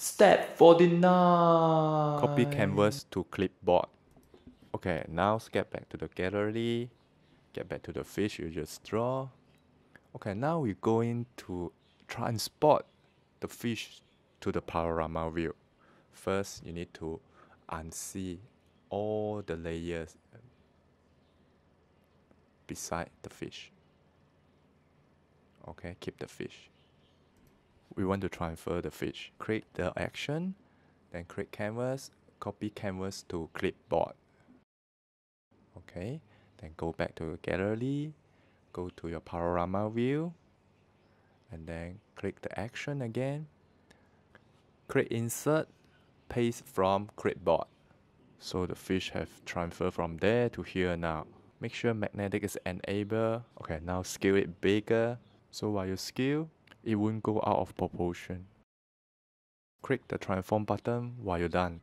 Step 49. Copy canvas to clipboard. Okay, now get back to the gallery. Get back to the fish you just draw. Okay, now we're going to transport the fish to the panorama view. First, you need to unsee all the layers beside the fish. Okay, keep the fish. We want to transfer the fish. Create the action, then create canvas, copy canvas to clipboard. Okay, then go back to gallery, go to your panorama view, and then click the action again. Create insert, paste from clipboard. So the fish have transferred from there to here now. Make sure magnetic is enabled. Okay, now scale it bigger. So while you scale, it won't go out of proportion. Click the transform button while you're done.